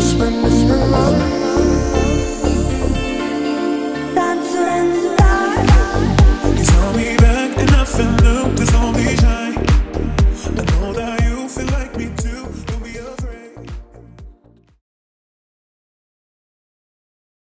Spend this